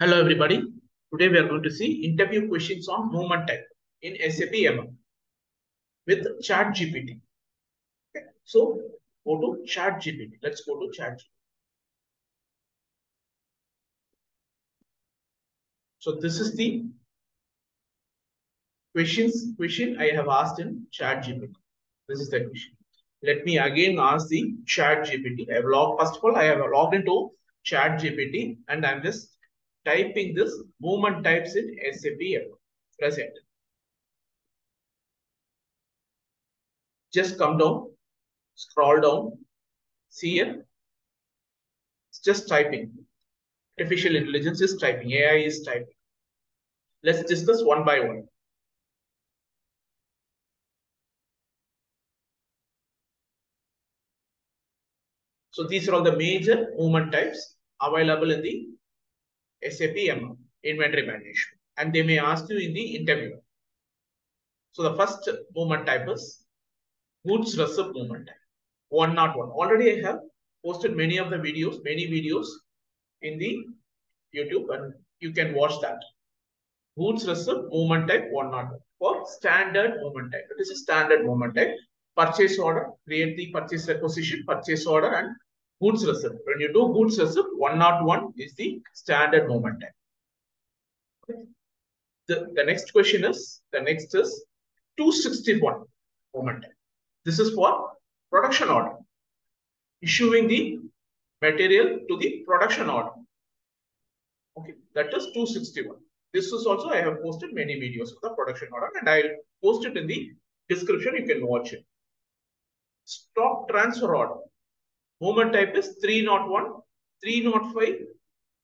Hello, everybody. Today we are going to see interview questions on movement type in SAP MM with ChatGPT. Okay. So go to ChatGPT. Let's go to ChatGPT. So this is the questions question I have asked in ChatGPT. This is the question. Let me again ask the ChatGPT. I have logged first of all I have logged into ChatGPT and I'm just typing this movement types in SAP present. Just come down, scroll down, see here. It's just typing. Artificial intelligence is typing, AI is typing. Let's discuss one by one. So these are all the major movement types available in the SAP MM, inventory management. And they may ask you in the interview. So the first movement type is goods receipt movement type. One not one. Already I have posted many of the videos, many videos in the YouTube and you can watch that. Goods receipt movement type one not one. For standard movement type. It is a standard movement type. Purchase order, create the purchase requisition, purchase order and goods receipt. When you do goods receipt, 101 is the standard movement type. Okay. The, the next question is, the next is 261 movement type. This is for production order. Issuing the material to the production order. Okay, that is 261. This is also, I have posted many videos of the production order and I'll post it in the description. You can watch it. Stock transfer order. Movement type is 301, 305,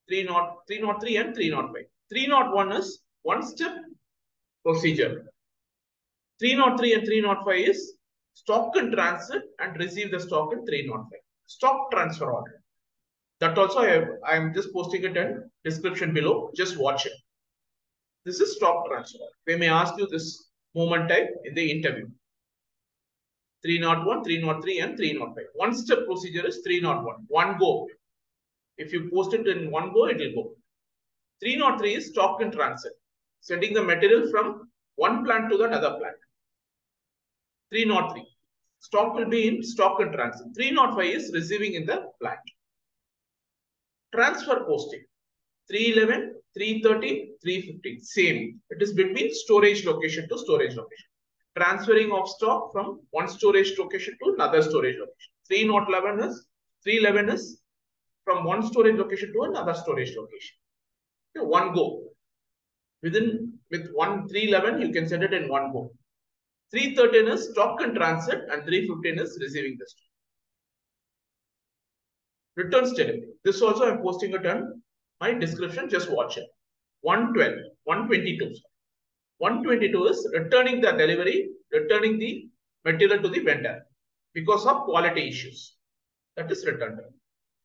303 and 305. 301 is one step procedure. 303 and 305 is stock in transit and receive the stock in 305. Stock transfer order. That also I am just posting it in description below. Just watch it. This is stock transfer. They may ask you this movement type in the interview. 301, 303 and 305. One step procedure is 301. One go. If you post it in one go, it will go. 303 is stock in transit. Sending the material from one plant to the other plant. 303. Stock will be in stock in transit. 305 is receiving in the plant. Transfer posting. 311, 330, 350. Same. It is between storage location to storage location transferring of stock from one storage location to another storage location. 311 is 311 is from one storage location to another storage location. Okay, one go. Within with one 311, you can send it in one go. 313 is stock in transit and 315 is receiving the stock. Returns delivery. This also I'm posting it on my description. Just watch it. 112, 122. 122 is returning the delivery, returning the material to the vendor because of quality issues. That is returned.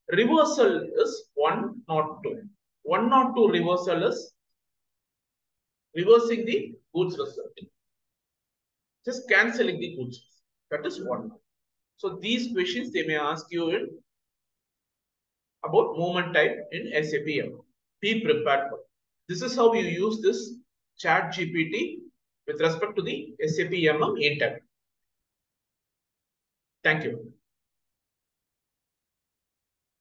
Reversal is 102. 102 reversal is reversing the goods receipt. Just cancelling the goods. That is one. So these questions they may ask you in about movement type in SAP. Be prepared for. This is how you use this chat GPT with respect to the SAP MM interview. Thank you.